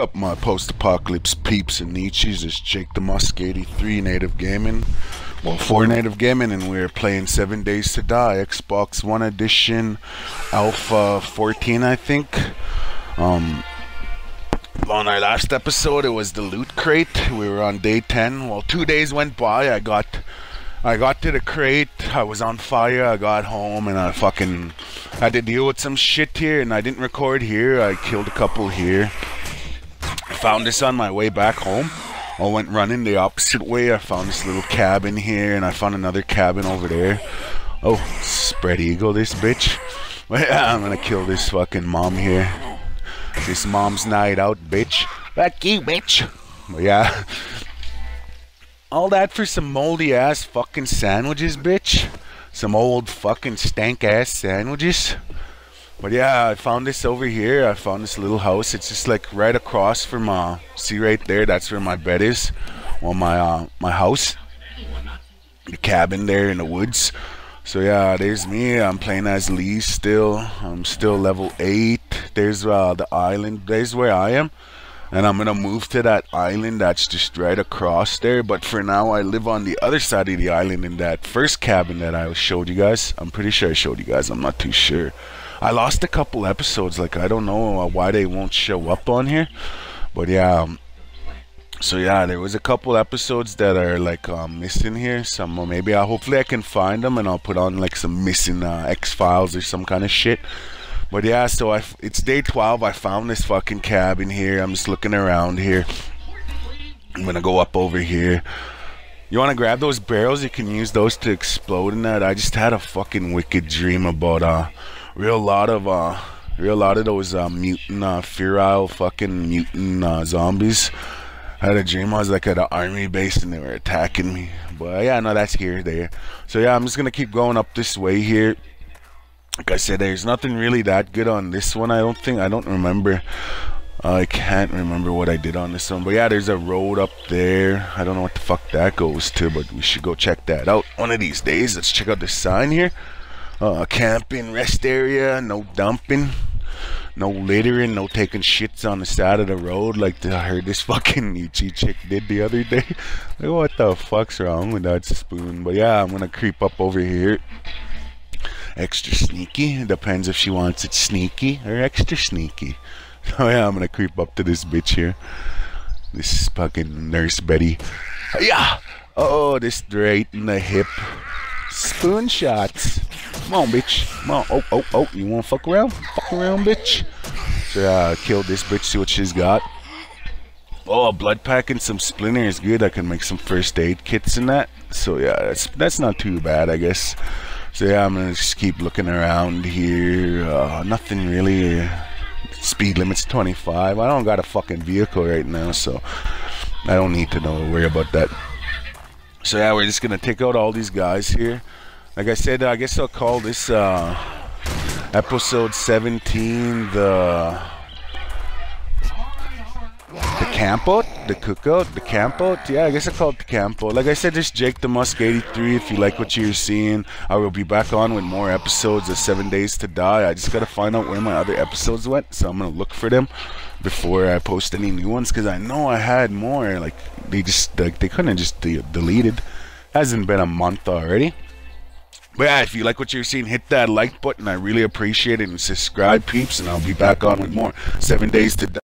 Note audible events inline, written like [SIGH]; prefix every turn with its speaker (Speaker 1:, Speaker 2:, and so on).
Speaker 1: Up my post-apocalypse peeps and niches is Jake the Musk 83 Native Gaming. Well, 4 Native Gaming and we're playing 7 Days to Die, Xbox One Edition, Alpha 14 I think. Um, on our last episode it was the loot crate. We were on day 10. Well, two days went by. I got I got to the crate, I was on fire, I got home and I fucking had to deal with some shit here and I didn't record here. I killed a couple here found this on my way back home. I went running the opposite way. I found this little cabin here, and I found another cabin over there. Oh, spread eagle, this bitch. [LAUGHS] I'm gonna kill this fucking mom here. This mom's night out, bitch. Fuck you, bitch. But yeah. All that for some moldy ass fucking sandwiches, bitch. Some old fucking stank ass sandwiches. But yeah, I found this over here. I found this little house. It's just like right across from uh see right there, that's where my bed is. Well my uh my house. The cabin there in the woods. So yeah, there's me. I'm playing as Lee still. I'm still level eight. There's uh the island. There's where I am. And I'm gonna move to that island that's just right across there. But for now, I live on the other side of the island in that first cabin that I showed you guys. I'm pretty sure I showed you guys. I'm not too sure. I lost a couple episodes. Like I don't know why they won't show up on here, but yeah. Um, so yeah, there was a couple episodes that are like um, missing here. Some uh, maybe I hopefully I can find them and I'll put on like some missing uh, X Files or some kind of shit. But yeah, so I it's day 12. I found this fucking cabin here. I'm just looking around here. I'm gonna go up over here. You want to grab those barrels? You can use those to explode in that. I just had a fucking wicked dream about uh real lot of uh real lot of those uh, mutant uh, feral fucking mutant uh, zombies. I had a dream I was like at an army base and they were attacking me. But yeah, no, that's here, there. So yeah, I'm just gonna keep going up this way here. Like I said, there's nothing really that good on this one. I don't think. I don't remember. Uh, I can't remember what I did on this one. But yeah, there's a road up there. I don't know what the fuck that goes to, but we should go check that out one of these days. Let's check out the sign here uh, camping rest area, no dumping, no littering, no taking shits on the side of the road like the, I heard this [LAUGHS] fucking Ichi chick did the other day. like, what the fuck's wrong with that spoon? But yeah, I'm gonna creep up over here. Extra sneaky. Depends if she wants it sneaky or extra sneaky. So [LAUGHS] yeah, I'm gonna creep up to this bitch here. This fucking nurse Betty. Yeah. Oh, this right in the hip. Spoon shots. Come on, bitch. Come on. Oh, oh, oh. You want to fuck around? Fuck around, bitch. So, uh, kill this bitch, see what she's got. Oh, a blood pack and some splinter is good. I can make some first aid kits in that. So, yeah, that's, that's not too bad, I guess. So, yeah, I'm to just keep looking around here. Uh, nothing really. Speed limit's 25. I don't got a fucking vehicle right now, so I don't need to know worry about that. So, yeah, we're just going to take out all these guys here like I said, I guess I'll call this uh, episode 17 the the campout, the cookout, the campout. Yeah, I guess I call it the campout. Like I said, this Jake the Musk 83. If you like what you're seeing, I will be back on with more episodes of Seven Days to Die. I just gotta find out where my other episodes went, so I'm gonna look for them before I post any new ones because I know I had more. Like they just like they couldn't just de deleted. Hasn't been a month already. But yeah, if you like what you're seeing, hit that like button. I really appreciate it. And subscribe, peeps, and I'll be back on with more. Seven days to